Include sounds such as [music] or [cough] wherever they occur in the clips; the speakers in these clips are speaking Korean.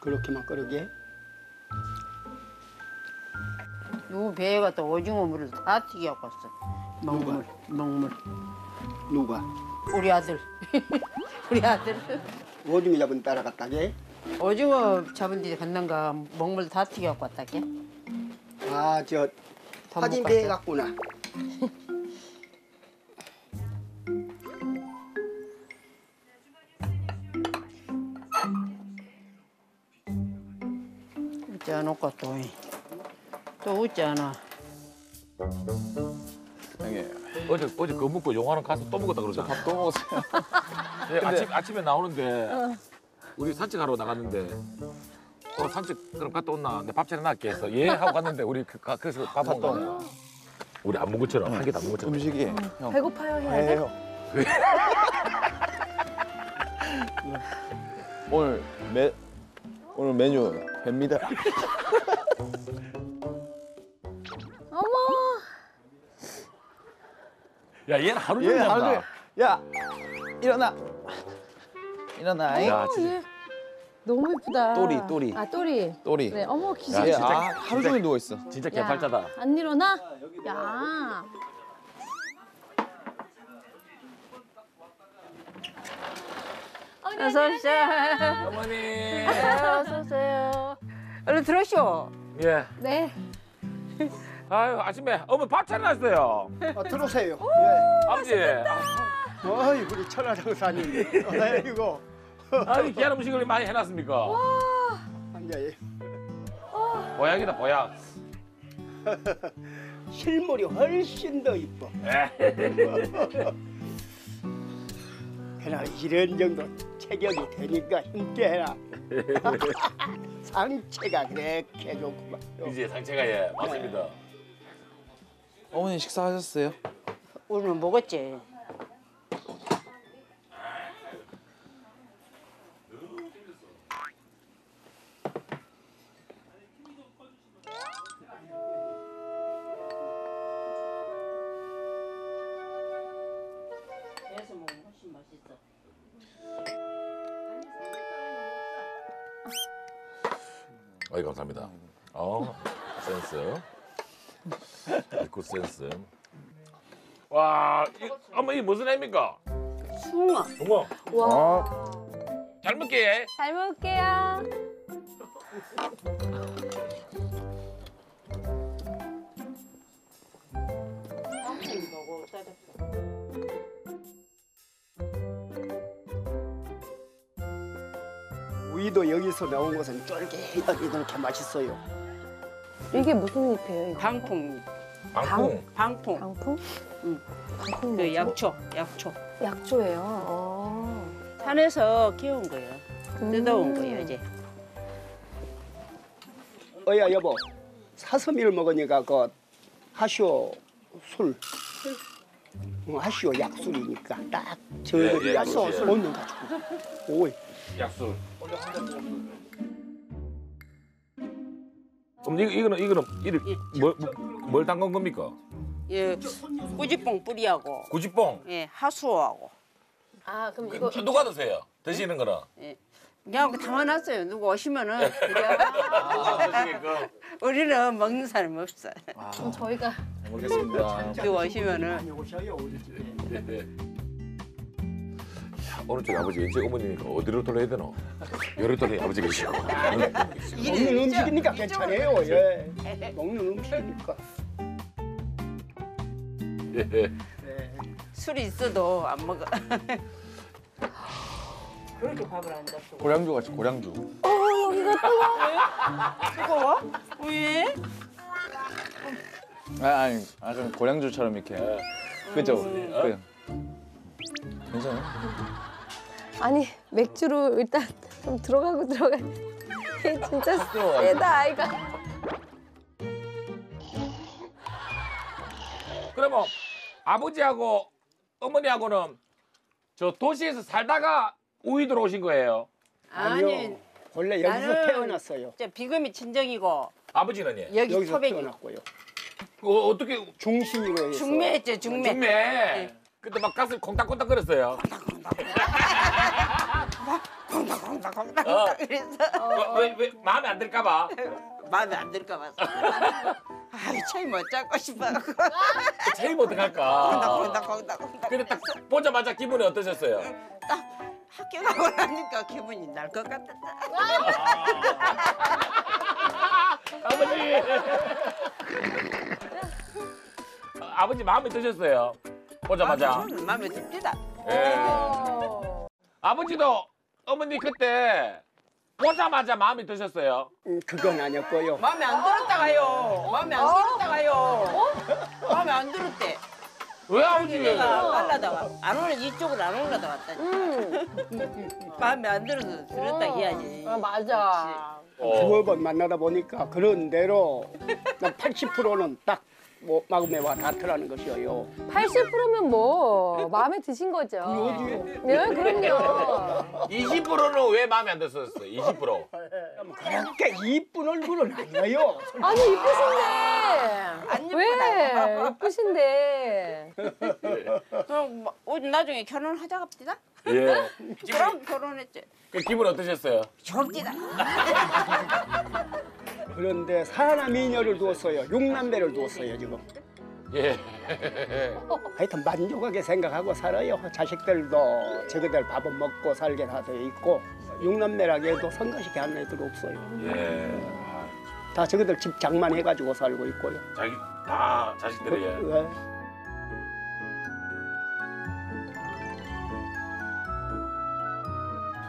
그렇게만 끓이게. 누구 배에 갔다 오징어 물을 다 튀겨갖고 왔어. 먹물, 먹물. 누가? 우리 아들. [laughs] 우리 아들. 오줌이 잡은 따라갔다게. 오징어 잡은 데 갔는가 먹물 다 튀겨갖고 왔다게. 아, 저다 사진 못 배에. 갔구나. [laughs] 않을까 또. 또 웃지 않아. 형님 어제 어제 그거 먹고 영화는 가서 또 먹었다 그러잖아. 밥또 먹었어요. [laughs] 예, 아침 아침에 나오는데 우리 산책하러 나갔는데 어 산책 그럼 갔다 온나? 내밥 차려놨게 해서 예 하고 갔는데 우리 그, 가- 그래서 밥 갔다 거야. 우리 안 먹은 것처럼 한 개도 안 먹은 것처럼. 음식이 형 배고파요 해야 돼? 배예요. 오늘 메 오늘 메뉴 배입니다. [laughs] 어머. 야 얘는 하루 예 종일. 종일 야 일어나 일어나. 야 어, 진짜 얘 너무 예쁘다. 또리, 또리. 아 또리. 또리. 네. 어머 기지. 야, 예, 진짜- 아, 하루 종일 누워 있어. 진짜 야, 개팔자다. 안 일어나? 야. 어서 오세요. 어머니. 어서 오세요. 얼른 들어오시오. 예. 네. [laughs] 아유 아침에 어머니 밥 차려놨어요. 아, 들어오세요. 예. 아버지. 어이, 우리 천하장사님. 아이고. 아니 귀한 음식을 많이 해놨습니까? 앉아요. 보약이다 보약. 실물이 훨씬 더 이뻐. [laughs] 그나 이런 정도 체격이 되니까 힘께 해라. [laughs] 상체가 그렇게 좋구만. 이제 상체가 예 맞습니다. 어머니 식사하셨어요? 오늘 먹었지. 어이 감사합니다. 어 센스. 굿 센스. 와 이, 어머 이 무슨 애입니까? 숭어. 어머 와. 잘 먹게. 잘 먹을게요. 우이도 여기서 나온 것은 쫄깃하게 이렇게 맛있어요. 이게 무슨 잎이에요? 이거? 방풍. 방풍. 방풍. 방풍? 응. 방풍 그 뭐죠? 약초. 약초. 약초예요. 어. 산에서 키운 거예요. 뜯어온 거예요 이제. 어야 여보, 사서미를 먹으니까 그 하시오 술. 어, 하시오 약술이니까 딱 예, 저들이 예, 약술 예. 먹는 가지고. 오이. 약술. 그럼 이, 이거는 이거는 이를 뭘뭘 담근 겁니까? 예, 꾸지뽕 뿌리하고, 구지뽕. 예, 하수하고. 아 그럼 이거 누가 드세요? 드시는 거는? 예. 그냥 담아놨어요. 누구 오시면은 드려. [laughs] 우리는 먹는 사람이 없어. 그럼 저희가 먹겠습니다. 누구 오시면은 오셔요 우리 집에. 오른쪽 아버지 왼쪽 어머니니까 어디로 돌려야 되노? 요리 돌려 아버지 계시고. [laughs] 먹는 음식이니까 괜찮아요. 예. 먹는 음식이니까. 예. 네. 술이 있어도 안 먹어. [laughs] 그렇게 밥을 안 잡수. 고량주 같이 고량주. 뜨거워? 왜? 아 아니 아 그럼 고량주처럼 이렇게. 그죠? 그래. 괜찮아요? 아니 맥주로 일단 좀 들어가고 들어가. 얘 진짜 세다 아이가. 그러면 아버지하고 어머니하고는 저 도시에서 살다가 우이도로 오신 거예요? 아니, 원래 여기서 나는 태어났어요. 저 비금이 친정이고 아버지는 예. 여기 여기서 토백이 태어났고요. 어, 어떻게 중심으로 해서. 중매했죠 중매. 중매 그때 막 가슴 콩닥콩닥 거렸어요. 콩닥콩닥 어. 그래서 왜, 왜 마음에 안 들까 봐 마음에 안 들까 봐서 아이 차이 못 잡고 싶어갖고 제일 어떡할까 콩닥콩닥 콩닥콩닥 근데 딱 보자마자 기분이 어떠셨어요? 딱 학교 가고 나니까 기분이 날 것 같았다. [laughs] 아버지. 아버지 마음에 드셨어요? 보자마자. 저는 마음에 듭니다. 예. 아버지도 어머니 그때 보자마자 마음에 드셨어요? 음, 그건 아니었고요. 마음에 안 들었다가요. 마음에 안 들었다가요. 마음에 안 들었대 왜 아버지 내가 빨라다가 안 올라 이쪽으로 안 올라다갔다. [laughs] 마음에 안 들어서 들었다 해야지. 아, 맞아. 어. 두어 번 만나다 보니까 그런 대로 80%는 딱 뭐, 마음에 와 닿더라는 것이에요. 80%면 뭐 마음에 드신 거죠. 네, 그럼요. 20%는 왜 마음에 안 드셨어요? 20% 그렇게 이쁜 얼굴은 아니에요. [laughs] 아니 이쁘신데. 안 왜. 이쁘신데? 그럼 뭐, 어, 나중에 결혼하자 갑시다 예 그럼 결혼했지 그 기분 어떠셨어요? 좋습니다 [laughs] 그런데 사나 미녀를 두었어요. 육남매를 두었어요 지금. 예 하여튼 만족하게 생각하고 살아요. 자식들도 저기들 밥은 먹고 살게 다돼 있고 육남매라기에도 성가시게 하는 애들 없어요. 예. 다 저기들 집 장만 해가지고 살고 있고요. 자기 다 자식들이 예. 예.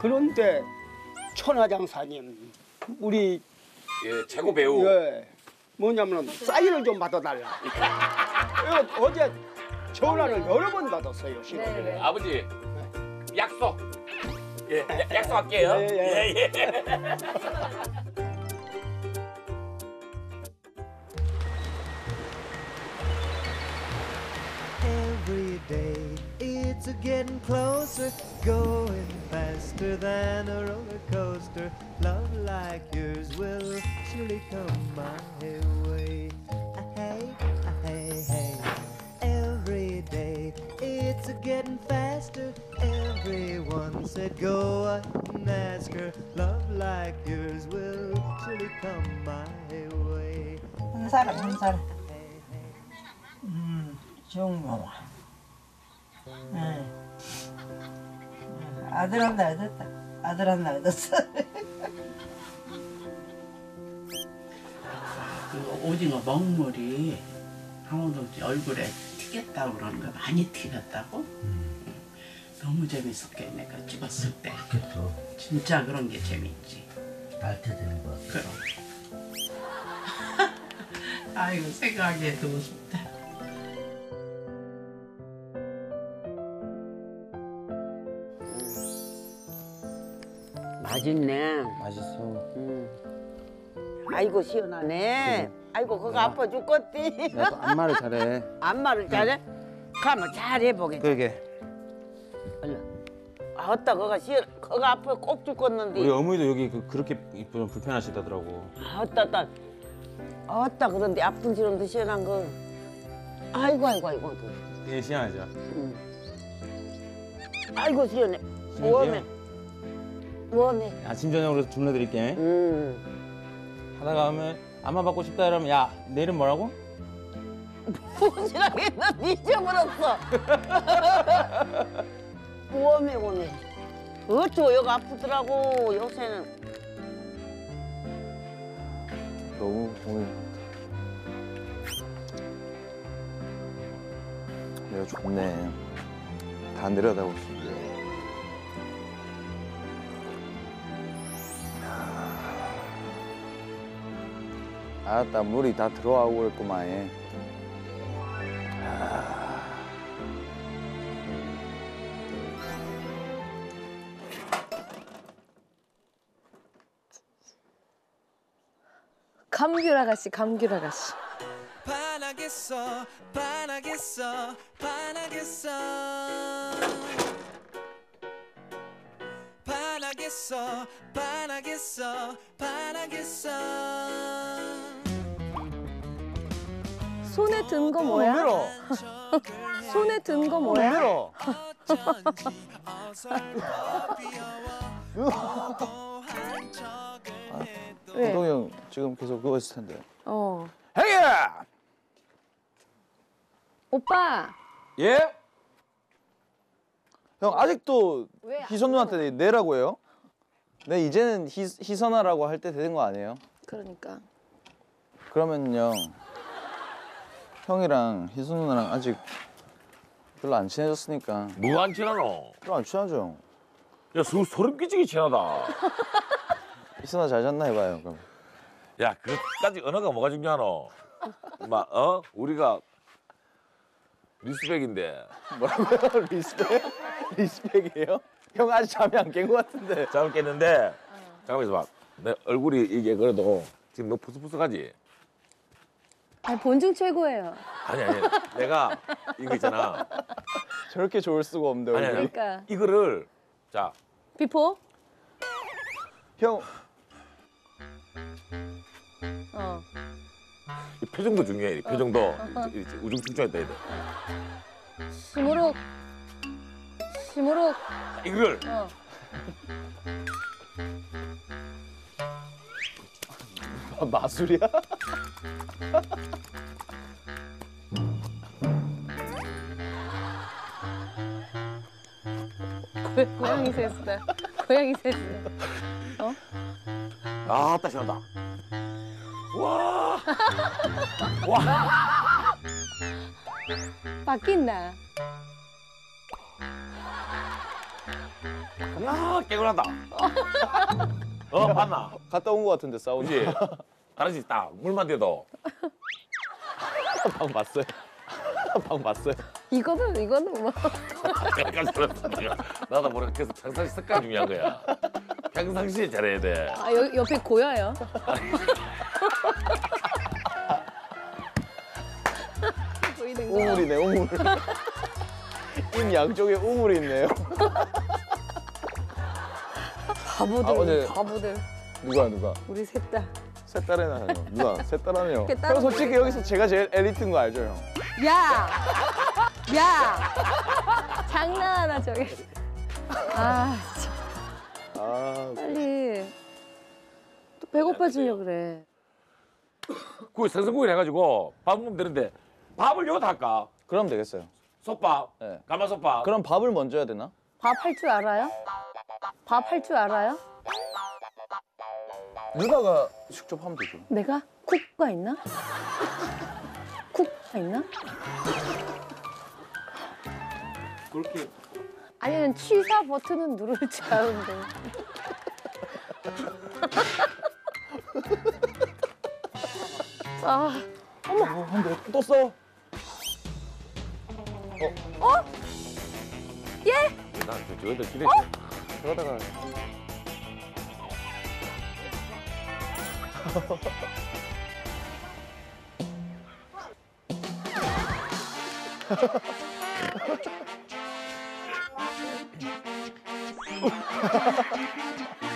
그런데 천하장사님 우리 예, 최고 배우 예, 뭐냐면 사인을 좀 받아달라. 이거 어제 전화를 여러 번 받았어요 지금. 네. 아버지 약속 예 야- 약속할게요 예, 예. 예, 예. Every day it's a getting closer, going faster than a roller coaster. Love like yours will surely come my way. Ah, Hey, ah, hey, hey. Every day it's a getting faster. Everyone said go out and ask her. Love like yours will surely come my way. 한 사람 한 사람 Hey, hey. 음 정모 응. 아들 한다 얻었다 아들 한다 얻었어 그 오징어 먹물이 강호동 씨 얼굴에 튀겼다고 그러는 거 많이 튀겼다고? 응. 너무 재밌었게 내가 찍었을 때 진짜 그런 게 재밌지 날태되는 거. 그럼 [laughs] 아이고 생각해도 웃다 맛있어. 음. 아이고 시원하네 아이고 그거 아파 죽겠지 야또 안마를 잘해. [laughs] 안마를 잘해? 가면 잘해 보게 그러게. 아 어따 그거 시원 그거 아파 꼭 죽겠는데 우리 어머니도 여기 그, 그렇게 좀 불편하시다더라고. 아따 따 아따 그런데 아픈 지름도 시원한 거 아이고 아이고 아이고 아이고. 되게 시원하죠. 음. 아이고 시원해 시원해요? 웜해 웜해 아침 저녁으로 주문해 드릴게. 음. 하다가 하면 안마 받고 싶다 이러면 야 내일은 뭐라고? 넌 잊어버렸어 [laughs] 웜해 웜해 어쩌고 여기 아프더라고 요새는 너무 오늘 내가 좋네. 다 내려다보고 있는 알았다 물이 다 들어가고 그랬구만. 얘. 감귤 아가씨, 감귤 아가씨. 반하겠어 반하겠어 반하겠어 반하겠어 반하겠어 반하겠어 손에 든 거 뭐야? [laughs] 손에 든 거 뭐야? 귀여워 [laughs] 왜? 호동이 형 지금 계속 그거 했을 텐데. 어. 행여! 오빠. 예? 형 아직도 왜 안- 희선 누나한테 내라고 해요? 네 이제는 희, 희선아라고 할 때 되는 거 아니에요? 그러니까. 그러면요 형이랑 희선 누나랑 아직 별로 안 친해졌으니까 누가 안 친하노? 별로 안 친하죠 형. 야 소, 소름 끼치게 친하다. [laughs] 희선아 잘 잤나 해봐요 그럼. 야 그까지 언어가 뭐가 중요하노? 막 어? 우리가 respect인데 뭐라고요? [laughs] respect? respect이에요? 형 아직 잠이 안 깬 것 같은데. 잠을 깼는데 잠깐만 있어봐. 내 얼굴이 이게 그래도 지금 너무 푸석푸석하지? 아 본 중 최고예요. 아니 아니 내가 이거 있잖아. 저렇게 좋을 수가 없는데 아니, 아니. 얼굴이. 그러니까 이거를 자 before. 형 어. 이 표정도 중요해. 이 표정도 우중충충했다 돼. 시무룩. 이걸 어. 아, 마술이야? 고, 고양이 세수다. 고양이 세수. 아 다시 한다. 와. 와. 바뀐다. 야 깨끗하다. 어 봤나? 갔다 온 것 같은데 싸우지. 그지? 다르지 딱 물만 대도. 방 봤어요. 방 봤어요. 이거는 이거는 뭐. 약간 내가. 나도 모르게 계속 평상시 습관 중요한 거야. 평상시에 잘해야 돼. 아 여, 옆에. [laughs] 보이는 거. 우물이네 우물. 입 양쪽에 우물이 있네요. 바보들. 아, 어제- 바보들. 누가 누가? 우리 셋 다. 셋 딸이나 형. 누나 셋 딸하네요. 이렇게 형 솔직히. 여기서 제가 제일 엘리트인 거 알죠 형? 야! 야! 장난하나 저게. 아, 아 빨리. 또 배고파지려 그래. 그 생선구이를 해가지고 밥 먹으면 되는데 밥을 여기다 할까? 그럼 되겠어요. 솥밥, 네. 가마솥밥. 그럼 밥을 먼저 해야 되나? 밥 할 줄 알아요? 밥 할 줄 알아요? 누나가 직접 하면 되죠. 내가 쿡가 있나? 쿡가 있나? 그렇게 아니면 취사 버튼은 누를 줄 아는데. 아, 어, 한대 또 써. 나 저- 저희들 기대. 그러다가 [laughs]